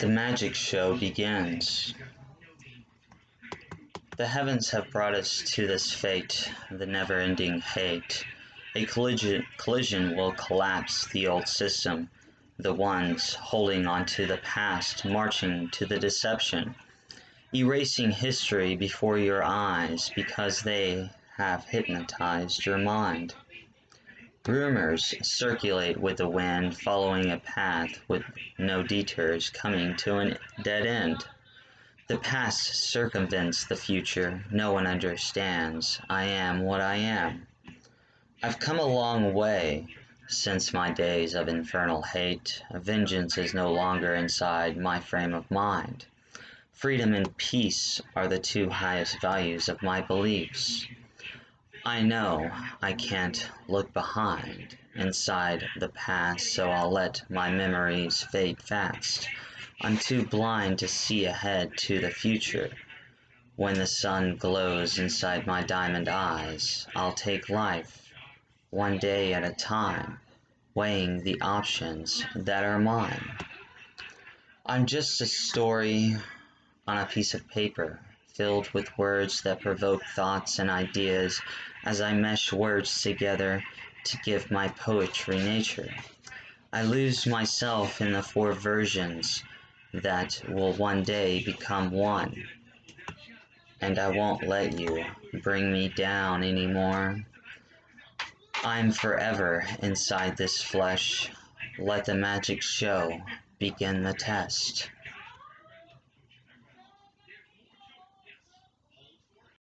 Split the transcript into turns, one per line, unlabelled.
The magic show begins. The heavens have brought us to this fate, the never ending hate. A collision, collision will collapse the old system, the ones holding on to the past, marching to the deception, erasing history before your eyes because they have hypnotized your mind. Rumors circulate with the wind, following a path with no detours, coming to a dead end. The past circumvents the future, no one understands. I am what I am. I've come a long way since my days of infernal hate. Vengeance is no longer inside my frame of mind. Freedom and peace are the two highest values of my beliefs. I know I can't look behind, inside the past, so I'll let my memories fade fast. I'm too blind to see ahead to the future. When the sun glows inside my diamond eyes, I'll take life one day at a time, weighing the options that are mine. I'm just a story on a piece of paper, filled with words that provoke thoughts and ideas as I mesh words together to give my poetry nature. I lose myself in the four versions that will one day become one. And I won't let you bring me down anymore. I'm forever inside this flesh. Let the magic show begin the test.